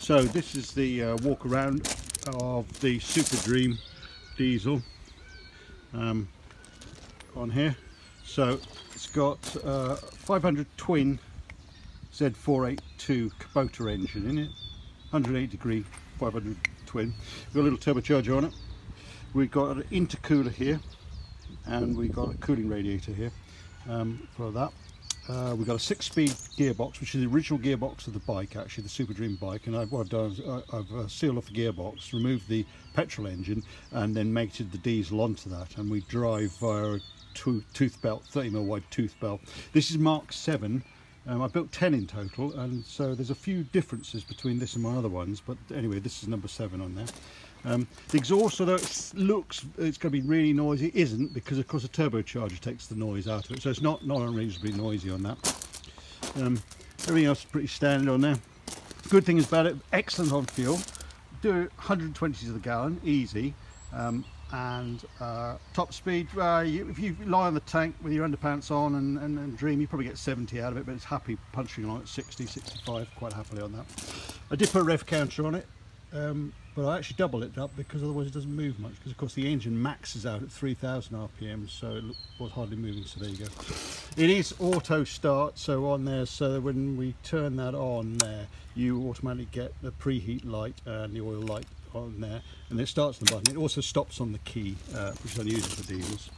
So this is the uh, walk around of the Super Dream diesel um, on here. So it's got uh, 500 twin Z482 Kubota engine in it, 108 degree 500 twin. We've got a little turbocharger on it. We've got an intercooler here and we've got a cooling radiator here um, for that. Uh, we've got a six-speed gearbox, which is the original gearbox of the bike, actually, the Super Dream bike. And I've, what I've done is I- I've uh, sealed off the gearbox, removed the petrol engine, and then mated the diesel onto that. And we drive via a tooth, tooth belt, 30 mm wide tooth belt. This is Mark 7. Um, I built 10 in total, and so there's a few differences between this and my other ones. But anyway, this is number 7 on there. Um, the exhaust, although it looks it's going to be really noisy, it isn't because of course the turbocharger takes the noise out of it. So it's not, not unreasonably noisy on that. Um, everything else is pretty standard on there. Good thing is about it, excellent on fuel. Do 120 to the gallon, easy. And uh, top speed, uh, you, if you lie on the tank with your underpants on and, and, and dream, you probably get 70 out of it, but it's happy punching along at 60, 65, quite happily on that. I did put a rev counter on it, um, but I actually double it up because otherwise it doesn't move much because of course the engine maxes out at 3000 rpm so it was hardly moving so there you go it is auto start so on there so when we turn that on there you automatically get the preheat light and the oil light on there and it starts the button it also stops on the key uh, which is unusual for diesels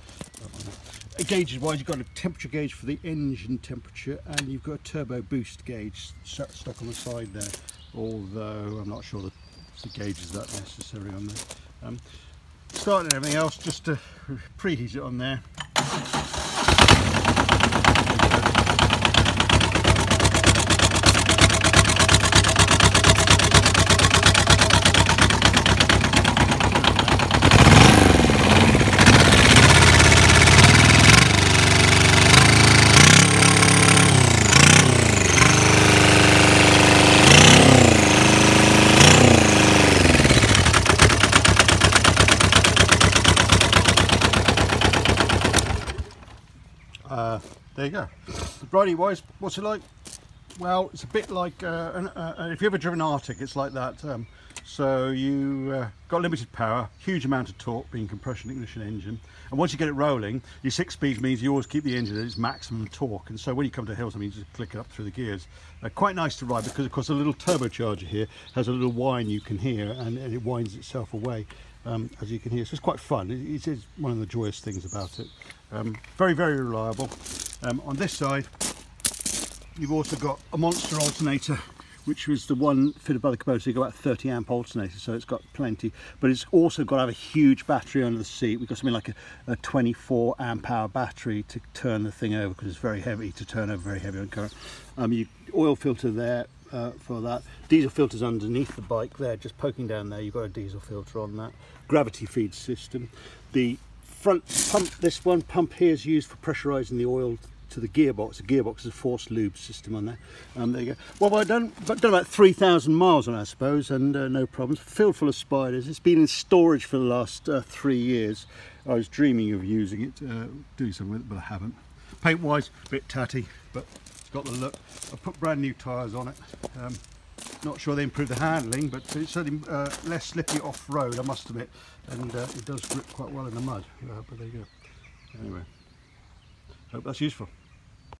uh, gauges wise you've got a temperature gauge for the engine temperature and you've got a turbo boost gauge stuck on the side there although I'm not sure the the gauge is that necessary on there. Um, starting everything else just to preheat it on there. Uh, there you go. Bridie wise, what's it like? Well, it's a bit like, uh, an, uh, if you've ever driven Arctic, it's like that. Um, so you uh, got limited power, huge amount of torque being compression ignition engine. And once you get it rolling, your six speeds means you always keep the engine at its maximum torque. And so when you come to hills, I mean, you just click it up through the gears. Uh, quite nice to ride because of course a little turbocharger here has a little whine you can hear and, and it winds itself away. Um, as you can hear. So it's quite fun. It, it is one of the joyous things about it. Um, very, very reliable. Um, on this side, you've also got a monster alternator, which was the one fitted by the Kubota. You got about 30 amp alternator, so it's got plenty. But it's also got to have a huge battery under the seat. We've got something like a, a 24 amp hour battery to turn the thing over because it's very heavy to turn over, very heavy on current. Um, you oil filter there, uh, for that. Diesel filters underneath the bike there, just poking down there, you've got a diesel filter on that. Gravity feed system. The front pump, this one pump here is used for pressurising the oil to the gearbox. The gearbox is a forced lube system on there. Um, there you go. Well, I've done, done about 3,000 miles on it, I suppose, and uh, no problems. Filled full of spiders. It's been in storage for the last uh, three years. I was dreaming of using it, uh, doing something with it, but I haven't. Paint wise, a bit tatty, but it's got the look. I've put brand new tyres on it. Um, not sure they improve the handling, but it's certainly uh, less slippy off-road, I must admit. And uh, it does grip quite well in the mud. Uh, but there you go. Anyway, hope that's useful.